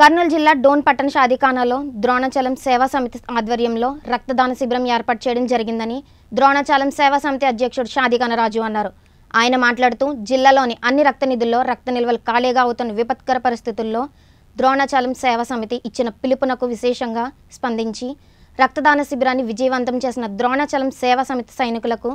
కర్నూలు జిల్లా డోన్ పట్టణ షాదిఖానాలో ద్రోణాచలం సేవా సమితి ఆధ్వర్యంలో రక్తదాన శిబిరం ఏర్పాటు చేయడం జరిగిందని ద్రోణాచలం సేవా సమితి అధ్యక్షుడు షాదీఖాన రాజు అన్నారు. ఆయన మాట్లాడుతూ జిల్లాలోని అన్ని రక్త నిధుల్లో రక్త నిల్వలు ఖాళీగా అవుతున్న విపత్కర పరిస్థితుల్లో ద్రోణాచలం సేవా సమితి ఇచ్చిన పిలుపునకు విశేషంగా స్పందించి రక్తదాన శిబిరాన్ని విజయవంతం చేసిన ద్రోణాచలం సేవా సమితి సైనికులకు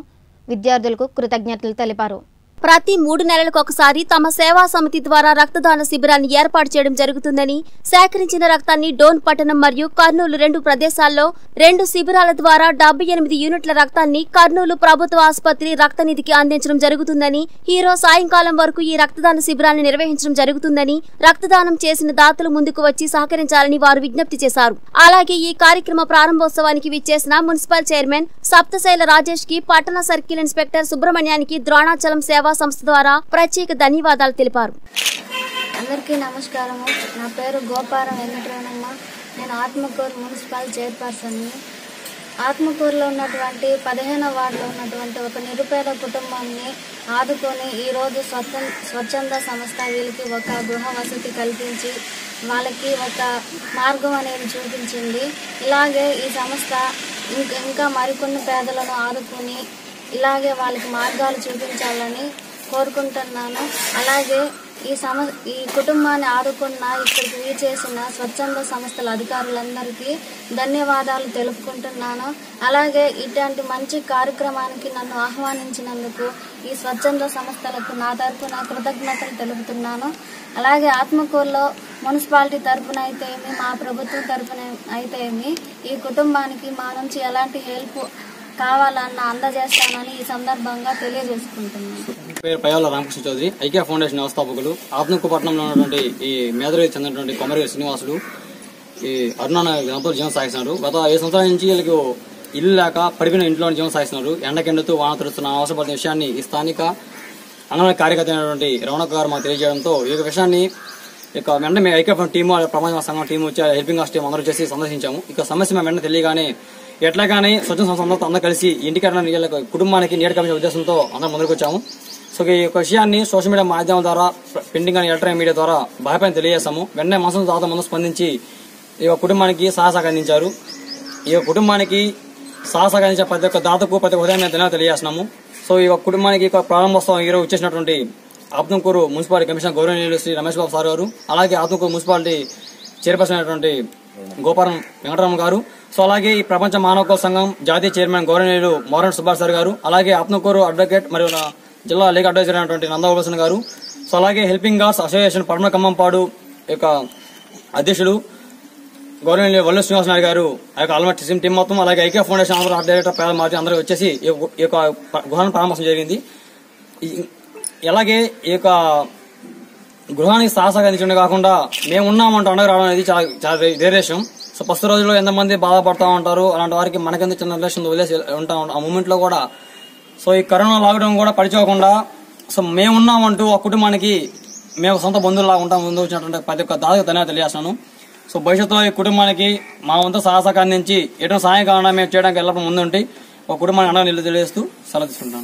విద్యార్థులకు కృతజ్ఞతలు తెలిపారు. ప్రతి మూడు నెలలకు ఒకసారి తమ సేవా సమితి ద్వారా రక్తదాన శిబిరాన్ని ఏర్పాటు చేయడం జరుగుతుందని సేకరించిన రక్తాన్ని డోన్ పట్టణం మరియు కర్నూలు రెండు ప్రదేశాల్లో రెండు శిబిరాల ద్వారా డెబ్బై ఎనిమిది యూనిట్ల రక్తాన్ని కర్నూలు ప్రభుత్వ ఆసుపత్రి రక్తనిధికి అందించడం జరుగుతుందని హీరో సాయంకాలం వరకు ఈ రక్తదాన శిబిరాన్ని నిర్వహించడం జరుగుతుందని రక్తదానం చేసిన దాతలు ముందుకు వచ్చి సహకరించాలని వారు విజ్ఞప్తి చేశారు. అలాగే ఈ కార్యక్రమ ప్రారంభోత్సవానికి విచ్చేసిన మున్సిపల్ చైర్మన్ సప్తశైల రాజేష్కి పట్టణ సర్కిల్ ఇన్స్పెక్టర్ సుబ్రహ్మణ్యానికి ద్రోణాచలం సేవా సంస్థ ద్వారా ప్రత్యేక ధన్యవాదాలు తెలిపారు. అందరికీ నమస్కారము. నా పేరు గోపారం వెంకటరమణమ్మ నేను ఆత్మకూరు మున్సిపల్ చైర్పర్సన్ని. ఆత్మకూరులో ఉన్నటువంటి పదిహేనవ వార్డులో ఉన్నటువంటి ఒక నిరుపేద కుటుంబాన్ని ఆదుకొని ఈరోజు స్వచ్ఛ స్వచ్ఛంద సంస్థ వీళ్ళకి ఒక గృహ వసతి కల్పించి వాళ్ళకి ఒక మార్గం అనేది చూపించింది. ఇలాగే ఈ సంస్థ ఇంకా ఇంకా మరికొన్ని పేదలను ఆదుకొని ఇలాగే వాళ్ళకి మార్గాలు చూపించాలని కోరుకుంటున్నాను. అలాగే ఈ సమ ఈ కుటుంబాన్ని ఆదుకున్న ఇక్కడికి వీచేసిన స్వచ్ఛంద సంస్థల అధికారులందరికీ ధన్యవాదాలు తెలుపుకుంటున్నాను. అలాగే ఇట్లాంటి మంచి కార్యక్రమానికి నన్ను ఆహ్వానించినందుకు ఈ స్వచ్ఛంద సంస్థలకు నా తరపున కృతజ్ఞతలు తెలుపుతున్నాను. అలాగే ఆత్మకూరులో మున్సిపాలిటీ తరపున అయితే ఏమి మా ప్రభుత్వం తరపున అయితే ఏమి ఈ కుటుంబానికి మా నుంచి ఎలాంటి హెల్ప్ కావాలన్న అందజేస్తానని ఈ సందర్భంగా తెలియజేసుకుంటున్నాను. పేరు పయ్యాల రామకృష్ణ చౌదరి. ఐక్య ఫౌండేషన్ వ్యవస్థాపకులు. ఆత్మకపట్నంలో ఉన్నటువంటి ఈ మేదరికి చెందినటువంటి కొమరి శ్రీనివాసులు ఈ అరుణాన గ్రామంతో జీవనం సాగిస్తున్నారు. గత ఐదు సంవత్సరాల నుంచి వీళ్ళకి ఇల్లు లేక పడిపోయిన ఇంట్లో జీవనం సాగిస్తున్నారు. ఎండకెండతో వాన తరుస్తున్న అవసరపడిన విషయాన్ని ఈ స్థానిక అంగన్వాడీ కార్యకర్త అయినటువంటి రమణక్క గారు మాకు తెలియజేయడంతో ఈ యొక్క విషయాన్ని ఇక వెంటనే మేము ఐక్య టీం ప్రమాద సంఘం టీం వచ్చి హెల్పింగ్ హాస్ టీం అందరూ చేసి సందర్శించాము. ఇక సమస్య మేము వెంటనే తెలియగానే ఎట్లా కానీ స్వచ్ఛంద సంస్థలతో అందరూ కలిసి ఇంటికి వీళ్ళకి కుటుంబానికి నీడ కమిషన్ ఉద్దేశంతో అందరం ముందుకు వచ్చాము సో ఈ యొక్క విషయాన్ని సోషల్ మీడియా మాధ్యమం ద్వారా ప్రింటింగ్ అని ఎలక్ట్రానిక్ మీడియా ద్వారా బాగా తెలియజేస్తాము వెంటనే మనసు తర్వాత ముందు స్పందించి ఈ యొక్క కుటుంబానికి సహాయ అందించారు ఈ యొక్క కుటుంబానికి సహాయ అందించే ప్రతి ఒక్క దాతకు ప్రతి ఒక్క ఉదయం మేము తెలియజేస్తున్నాము. సో ఈ కుటుంబానికి ప్రారంభోత్సవం ఈరోజు వచ్చేసినటువంటి ఆత్మకూరు మున్సిపాలిటీ కమిషనర్ గౌరవనీయులు శ్రీ రమేష్ బాబు సార్ గారు అలాగే ఆత్మకూరు మున్సిపాలిటీ చైర్పర్సన్ అయినటువంటి గోపాలం వెంకటరామ గారు సో అలాగే ఈ ప్రపంచ మానవ సంఘం జాతీయ చైర్మన్ గౌరవనీయులు మోరన్ సుభాష్ సార్ గారు అలాగే ఆత్మకూరు అడ్వకేట్ మరియు నా జిల్లా లీగ్ అడ్వైజర్ అయినటువంటి నందగోపాలన్ గారు సో అలాగే హెల్పింగ్ గార్డ్స్ అసోసియేషన్ పడమ ఖమ్మంపాడు యొక్క అధ్యక్షుడు గౌరవనీయులు వల్లు శ్రీనివాస నాయుడు గారు ఆ యొక్క ఆల్మట్ సిమ్ టీం మొత్తం అలాగే ఐకే ఫౌండేషన్ ఆంధ్ర డైరెక్టర్ పేద మార్చి అందరూ వచ్చేసి ఈ యొక్క- గుహాన్ని పరామర్శం జరిగింది. ఎలాగే ఈ యొక్క గృహానికి సాహసంగా అందించడం కాకుండా మేము ఉన్నామంటూ అండగా రావడం అనేది చాలా చాలా వేరే సో ఫస్ట్ రోజుల్లో ఎంతమంది బాధపడతా ఉంటారు అలాంటి వారికి మనకెందుకు చిన్న రిలేషన్ వదిలేసి ఉంటాం ఆ మూమెంట్లో కూడా. సో ఈ కరోనా లాక్డౌన్ కూడా పడిచోకుండా సో మేము ఉన్నామంటూ ఆ కుటుంబానికి మేము సొంత బంధువులాగా ఉంటాం ముందు వచ్చినటువంటి ప్రతి ఒక్క దాదాపు ధన్యవాదాలు తెలియజేస్తాను సో భవిష్యత్తులో ఈ కుటుంబానికి మా వంతు సాహసంగా అందించి ఎటువంటి సహాయం కావాలన్నా మేము చేయడానికి వెళ్ళడం ముందుంటి ఒక కుటుంబాన్ని అండగా నిలు తెలియజేస్తూ సెలవు తీసుకుంటాను